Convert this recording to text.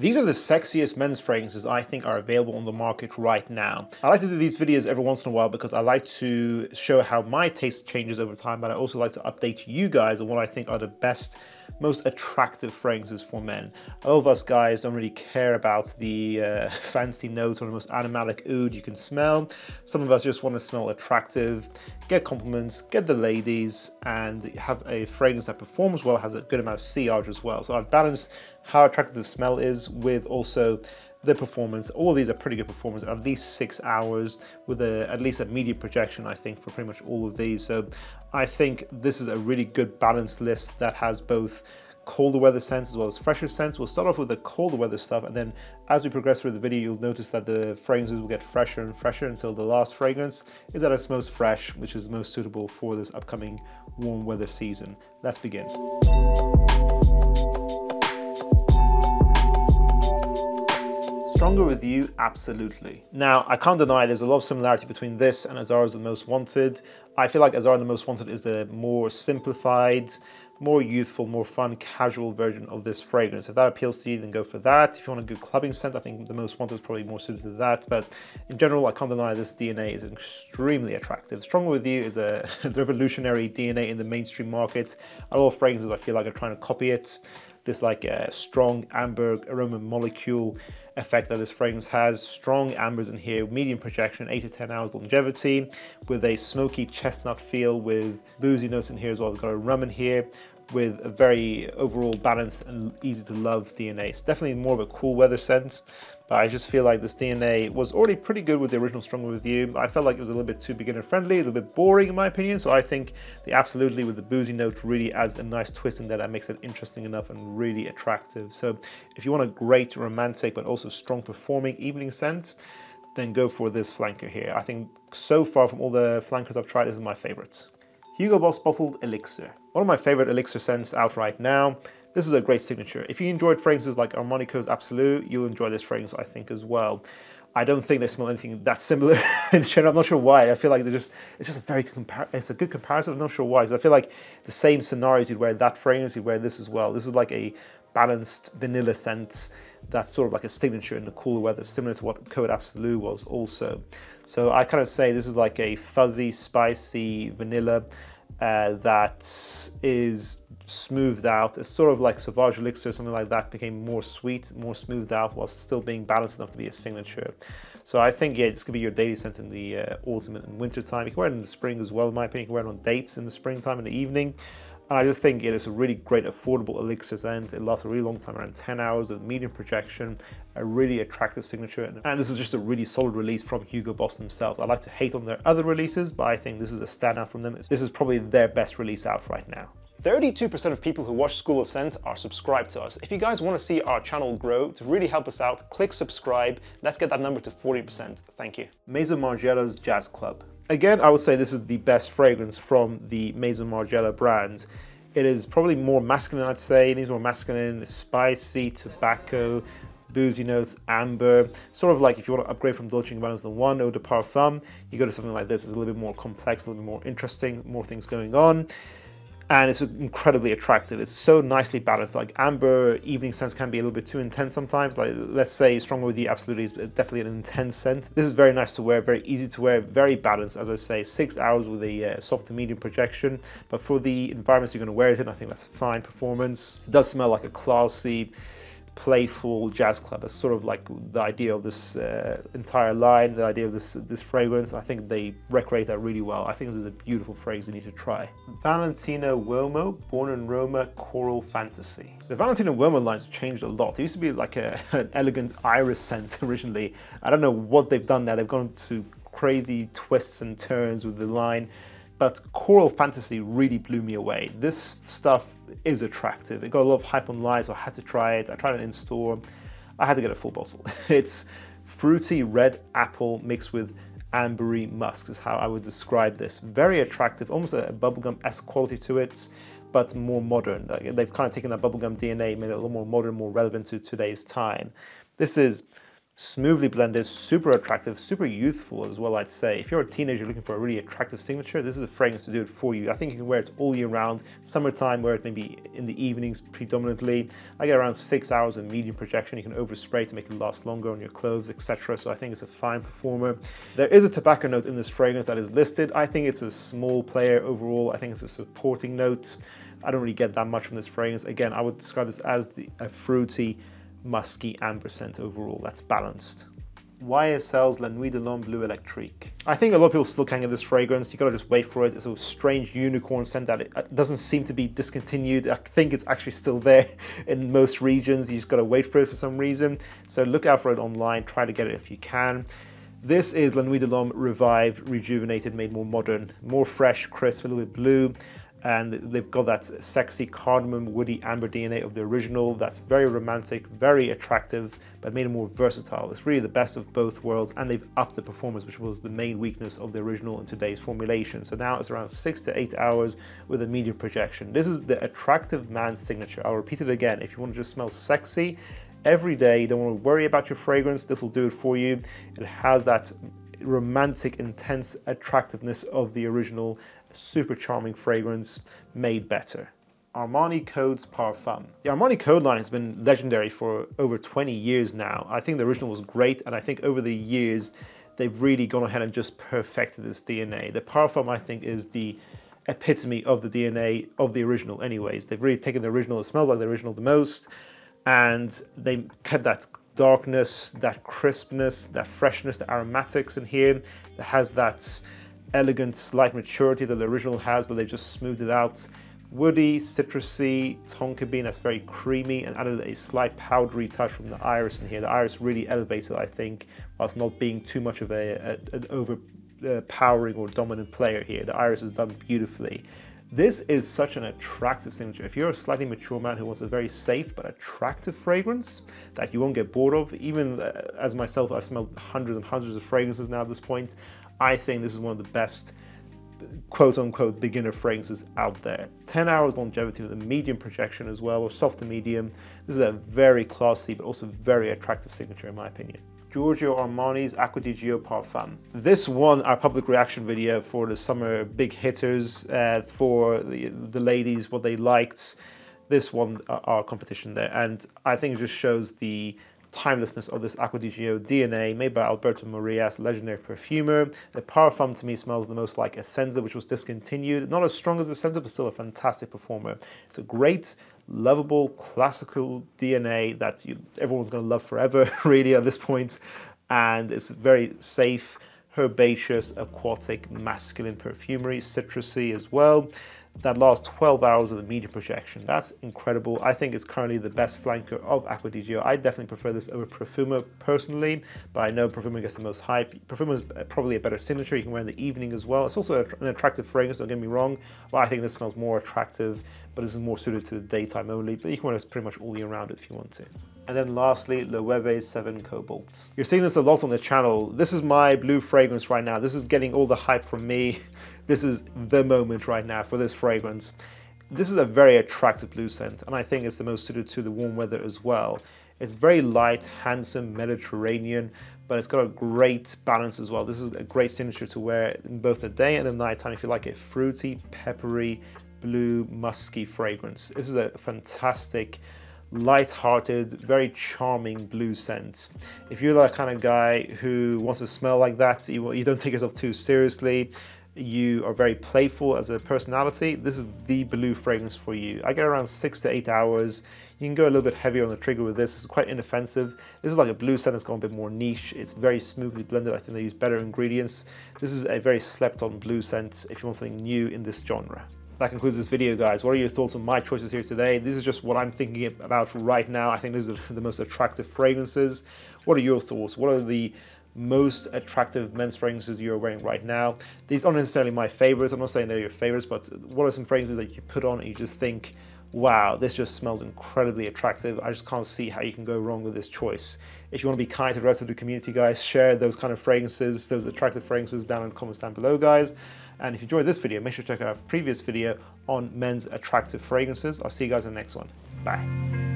These are the sexiest men's fragrances I think are available on the market right now. I like to do these videos every once in a while because I like to show how my taste changes over time, but I also like to update you guys on what I think are the best most attractive fragrances for men. A lot of us guys don't really care about the uh, fancy notes or the most animalic oud you can smell. Some of us just want to smell attractive, get compliments, get the ladies, and have a fragrance that performs well, has a good amount of sillage as well. So I've balanced how attractive the smell is with also the performance. All of these are pretty good performance, at least six hours with a, at least a media projection, I think, for pretty much all of these. So I think this is a really good balanced list that has both colder weather scents as well as fresher scents. We'll start off with the colder weather stuff and then as we progress through the video you'll notice that the fragrances will get fresher and fresher until the last fragrance is at its most fresh which is most suitable for this upcoming warm weather season. Let's begin. Stronger with you, absolutely. Now, I can't deny there's a lot of similarity between this and Azzaro's The Most Wanted. I feel like Azzara The Most Wanted is the more simplified, more youthful, more fun, casual version of this fragrance. If that appeals to you, then go for that. If you want a good clubbing scent, I think The Most Wanted is probably more suited to that. But in general, I can't deny this DNA is extremely attractive. Stronger With You is a revolutionary DNA in the mainstream market. A lot of fragrances I feel like are trying to copy it. This like a strong amber aroma molecule effect that this fragrance has. Strong ambers in here, medium projection, 8 to 10 hours longevity, with a smoky chestnut feel with boozy notes in here as well. It's got a rum in here with a very overall balanced and easy to love DNA. It's definitely more of a cool weather scent, but I just feel like this DNA was already pretty good with the original Stronger With You. I felt like it was a little bit too beginner friendly, a little bit boring in my opinion, so I think the Absolutely with the boozy note really adds a nice twist in there that makes it interesting enough and really attractive. So if you want a great romantic but also strong performing evening scent, then go for this flanker here. I think so far from all the flankers I've tried, this is my favorite. Hugo Boss Bottled Elixir. One of my favorite elixir scents out right now. This is a great signature. If you enjoyed fragrances like Armani Code's Absolute, you'll enjoy this fragrance, I think, as well. I don't think they smell anything that similar in general. I'm not sure why. I feel like they're just it's just a very good compar- it's a good comparison. I'm not sure why because I feel like the same scenarios you'd wear that fragrance, you'd wear this as well. This is like a balanced vanilla scent that's sort of like a signature in the cooler weather, similar to what Code Absolute was also. So I kind of say this is like a fuzzy, spicy vanilla uh, that is smoothed out. It's sort of like Sauvage Elixir, something like that, became more sweet, more smoothed out, while still being balanced enough to be a signature. So I think, yeah, this could be your daily scent in the uh, autumn and winter time. You can wear it in the spring as well, in my opinion. You can wear it on dates in the springtime in the evening. And I just think it is a really great affordable elixir scent. It lasts a really long time, around 10 hours with medium projection, a really attractive signature. And this is just a really solid release from Hugo Boss themselves. I like to hate on their other releases, but I think this is a standout from them. This is probably their best release out right now. 32% of people who watch School of Scent are subscribed to us. If you guys want to see our channel grow, to really help us out, click subscribe. Let's get that number to 40%. Thank you. Maison Margiela's Jazz Club. Again, I would say this is the best fragrance from the Maison Margiela brand. It is probably more masculine, I'd say. It needs more masculine, spicy, tobacco, boozy notes, amber. Sort of like if you want to upgrade from Dolce & Gabbana's The One Eau de Parfum, you go to something like this. It's a little bit more complex, a little bit more interesting, more things going on and it's incredibly attractive. It's so nicely balanced. Like amber evening scents can be a little bit too intense sometimes. Like let's say Stronger With You absolutely is definitely an intense scent. This is very nice to wear, very easy to wear, very balanced. As I say, six hours with a uh, soft to medium projection. But for the environments you're going to wear it in, I think that's fine performance. It does smell like a classy playful jazz club. It's sort of like the idea of this uh, entire line, the idea of this this fragrance. I think they recreate that really well. I think this is a beautiful fragrance you need to try. Valentino Uomo, Born in Roma Coral Fantasy. The Valentino Uomo lines changed a lot. It used to be like a, an elegant iris scent originally. I don't know what they've done now. They've gone to crazy twists and turns with the line. But Coral Fantasy really blew me away. This stuff is attractive. It got a lot of hype online, so I had to try it. I tried it in store. I had to get a full bottle. it's fruity red apple mixed with ambery musk is how I would describe this. Very attractive, almost a bubblegum-esque quality to it, but more modern. They've kind of taken that bubblegum DNA, made it a little more modern, more relevant to today's time. This is smoothly blended, super attractive, super youthful as well, I'd say. If you're a teenager looking for a really attractive signature, this is a fragrance to do it for you. I think you can wear it all year round. Summertime, wear it maybe in the evenings predominantly. I get around six hours of medium projection. You can overspray to make it last longer on your clothes, etc. So I think it's a fine performer. There is a tobacco note in this fragrance that is listed. I think it's a small player overall. I think it's a supporting note. I don't really get that much from this fragrance. Again, I would describe this as the, a fruity, musky amber scent overall. That's balanced. YSL's La Nuit de l'Homme Bleu Electrique. I think a lot of people still can't get this fragrance. You gotta just wait for it. It's a strange unicorn scent that it uh, doesn't seem to be discontinued. I think it's actually still there in most regions. You just gotta wait for it for some reason. So look out for it online. Try to get it if you can. This is La Nuit de l'Homme revived, rejuvenated, made more modern, more fresh, crisp, a little bit blue and they've got that sexy cardamom woody amber DNA of the original that's very romantic, very attractive, but made it more versatile. It's really the best of both worlds and they've upped the performance, which was the main weakness of the original in today's formulation. So now it's around six to eight hours with a medium projection. This is the attractive man signature. I'll repeat it again. If you want to just smell sexy every day, you don't want to worry about your fragrance, this will do it for you. It has that romantic, intense attractiveness of the original super charming fragrance made better. Armani Code's Parfum. The Armani Code line has been legendary for over 20 years now. I think the original was great, and I think over the years, they've really gone ahead and just perfected this DNA. The Parfum, I think, is the epitome of the DNA of the original anyways. They've really taken the original, it smells like the original the most, and they kept that darkness, that crispness, that freshness, the aromatics in here. It has that elegant, slight maturity that the original has, but they've just smoothed it out. Woody, citrusy, tonka bean that's very creamy and added a slight powdery touch from the iris in here. The iris really elevates it, I think, whilst not being too much of a, a an overpowering or dominant player here. The iris is done beautifully. This is such an attractive signature. If you're a slightly mature man who wants a very safe but attractive fragrance that you won't get bored of, even uh, as myself, I've smelled hundreds and hundreds of fragrances now at this point, I think this is one of the best quote unquote beginner fragrances out there. 10 hours longevity with a medium projection as well, or soft to medium. This is a very classy but also very attractive signature in my opinion. Giorgio Armani's Acqua di Gio Parfum. This won our public reaction video for the summer big hitters uh, for the, the ladies, what they liked. This won our competition there, and I think it just shows the timelessness of this Acqua di Gio DNA made by Alberto Morillas, legendary perfumer. The Parfum to me smells the most like Essenza, which was discontinued. Not as strong as Essenza, but still a fantastic performer. It's a great, lovable, classical DNA that you, everyone's going to love forever, really, at this point. And it's very safe, herbaceous, aquatic, masculine perfumery, citrusy as well that last 12 hours with a medium projection. That's incredible. I think it's currently the best flanker of Acqua di. I definitely prefer this over Profumo personally, but I know Profumo gets the most hype. Profumo is uh, probably a better signature. You can wear in the evening as well. It's also an attractive fragrance, don't get me wrong, but I think this smells more attractive, but this is more suited to the daytime only, but you can wear this pretty much all year round if you want to. And then lastly, Loewe 7 Cobalt. You're seeing this a lot on the channel. This is my blue fragrance right now. This is getting all the hype from me. This is the moment right now for this fragrance. This is a very attractive blue scent, and I think it's the most suited to the warm weather as well. It's very light, handsome, Mediterranean, but it's got a great balance as well. This is a great signature to wear in both the day and the night time if you like a fruity, peppery, blue, musky fragrance. This is a fantastic light-hearted, very charming blue scent. If you're that kind of guy who wants to smell like that, you, you don't take yourself too seriously, you are very playful as a personality, this is the blue fragrance for you. I get around six to eight hours. You can go a little bit heavier on the trigger with this. It's quite inoffensive. This is like a blue scent that's gone a bit more niche. It's very smoothly blended. I think they use better ingredients. This is a very slept on blue scent if you want something new in this genre. That concludes this video, guys. What are your thoughts on my choices here today? This is just what I'm thinking about right now. I think these are the most attractive fragrances. What are your thoughts? What are the most attractive men's fragrances you're wearing right now. These aren't necessarily my favorites. I'm not saying they're your favorites, but what are some fragrances that you put on and you just think, wow, this just smells incredibly attractive. I just can't see how you can go wrong with this choice. If you want to be kind to the rest of the community, guys, share those kind of fragrances, those attractive fragrances down in the comments down below, guys. And if you enjoyed this video, make sure to check out our previous video on men's attractive fragrances. I'll see you guys in the next one. Bye.